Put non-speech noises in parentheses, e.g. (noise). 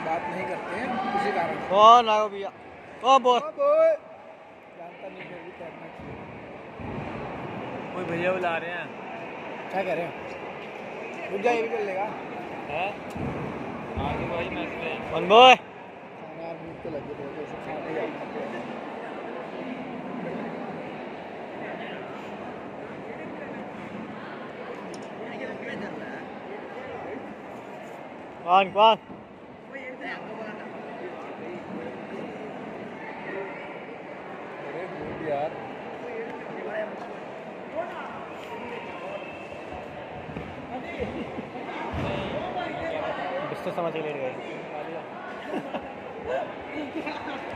से बात नहीं करते हैं किसी कारण से। ओ भैया। ओ बोल। हाँ, जानता नहीं फिर भी तैरना चाहिए। कोई भैया बुला रहे हैं? क्या कह रहे हैं? रुक जा ये भी चल लेगा। है? आगे भाई मैच वन बॉय खाना यार भूख तो लगी बहुत ऐसे खा के जाना कौन कौन? अरे भूख (laughs) यार समझ के लेट गए। (laughs) (laughs)